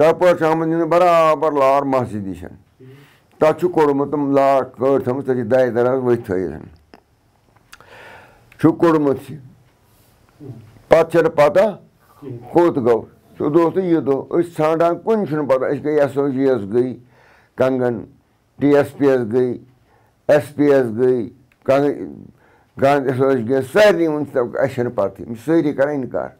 Dapă ce am venit beraber la masjid için. Ta şu korumadım la örtemiz de dayı dara vıtayın. Şu korumat. Patçer pata kurt gav. Şu dostu yedo. Öz sandan kunçun pata. İşte yasoji yaz gıy. Kangan DSP yaz gıy. SP yaz gıy. Kangan yasoji yaz. Sari unutma aşırı pati. Sari karayın kar.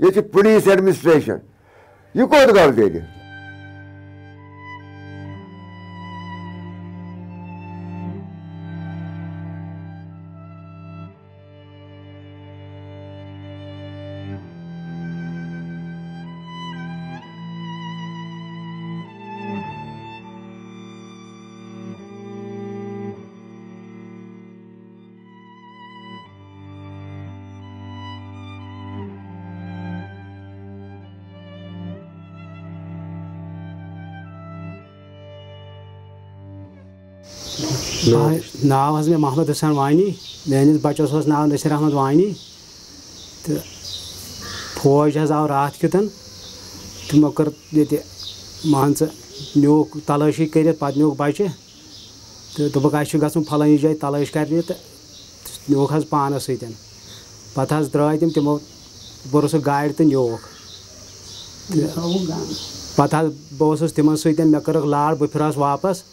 ये police administration यह court गाल दे गए ना हज मे महमद हसन वानी मान बचस ना नसर अहमद वानी तो फौज हज आव रात कितन तमो कर् मान नो तलाशी कर पे बचे तो दुक ग फलानी जाए तलाश कर नोक हज पान सत्य पत तम तमो बोर सह गाड़ तो नोक पत् बहुस तिम सत मे कर लाड़ बह फिर वापस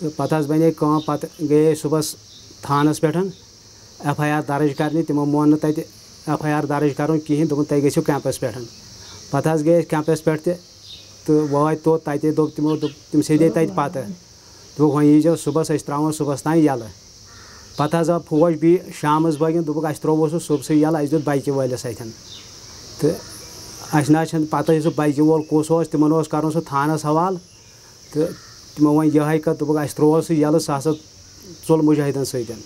तो पत बने कम गए सुबह थानस पे एफ़ आई आर दर्ज कर तमो मोन ना एफ़ आई आर दर्ज कर कहें दोपन तुम गो कैंपस पे पत गए कैंपस पे तो वाई तो तत दोप तमो तम तत पत। दोप वो यीजो त्रा सुबह तान यल पत आव फौज बी शाम बगन दोपक त्रो सह सुबह यल अ बाइक वलस अथन तो अस ना पता सह बाइक वोल कस तमन कर सह थानस हवाल। तो तमो वो ये कत दो यल सह ल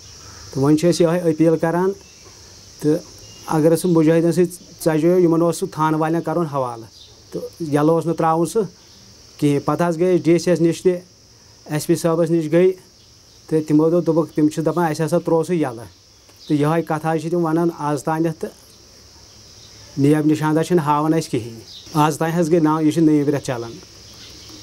तो सो ये अपील करा तो अगर सह मुजाहिदन सजो इन थान वाले कर हवाल तो यल त्र कह पत गई डी सी एस निश एस पी सबस नश गई तो तमो दपा असा त्रो सह यल तो ये कथ वन आज तान नियब निशानदा हावन अस कह आज तान गई ना यह नीम रत चलान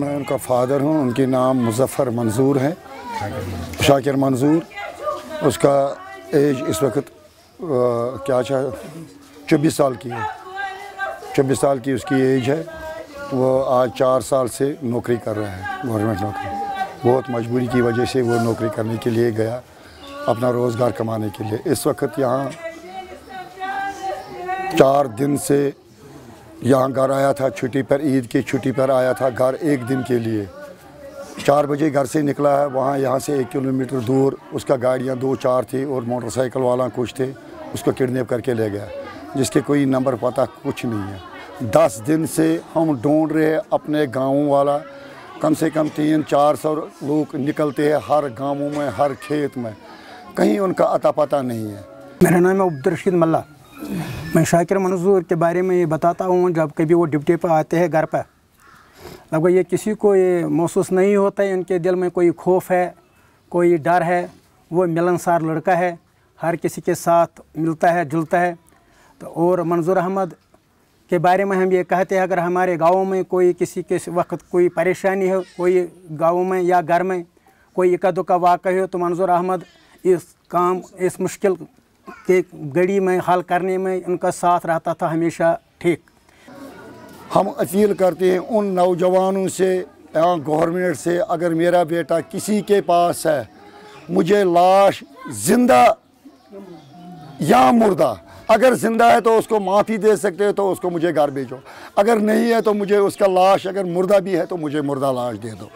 मैं उनका फादर हूँ, उनके नाम मुजफ़र मंजूर है। शाकिर मंजूर, उसका एज इस वक्त क्या चाह चौबीस साल की है। चौबीस साल की उसकी एज है। वो आज चार साल से नौकरी कर रहा है, गवर्नमेंट नौकरी। बहुत मजबूरी की वजह से वो नौकरी करने के लिए गया, अपना रोज़गार कमाने के लिए। इस वक्त यहाँ चार दिन से यहाँ घर आया था, छुट्टी पर, ईद की छुट्टी पर आया था घर एक दिन के लिए। चार बजे घर से निकला है, वहाँ यहाँ से एक किलोमीटर दूर उसका गाड़ियाँ दो चार थी और मोटरसाइकिल वाला कुछ थे, उसको किडनैप करके ले गया, जिसके कोई नंबर पता कुछ नहीं है। दस दिन से हम ढूंढ रहे हैं अपने गाँव वाला, कम से कम तीन चार सौ लोग निकलते हैं हर गाँवों में, हर खेत में, कहीं उनका अता पता नहीं है। मेरा नाम है अब्दुलरशीद मल्ला। मैं शाकिर मंजूर के बारे में ये बताता हूँ, जब कभी वो ड्यूटी पर आते हैं घर पर लगभग ये किसी को ये महसूस नहीं होता है उनके दिल में कोई खौफ है, कोई डर है, वो मिलनसार लड़का है, हर किसी के साथ मिलता है, जुलता है। तो और मंजूर अहमद के बारे में हम ये कहते हैं, अगर हमारे गाँव में कोई किसी के वक्त कोई परेशानी हो, कोई गाँव में या घर में कोई इक्का दुक्का वाक़ हो तो मंजूर अहमद इस काम, इस मुश्किल के गड़ी में, हल करने में उनका साथ रहता था हमेशा ठीक। हम अपील करते हैं उन नौजवानों से या गवर्नमेंट से, अगर मेरा बेटा किसी के पास है, मुझे लाश ज़िंदा या मुर्दा, अगर ज़िंदा है तो उसको माफ़ी दे सकते हो तो उसको मुझे घर भेजो, अगर नहीं है तो मुझे उसका लाश, अगर मुर्दा भी है तो मुझे मुर्दा लाश दे दो।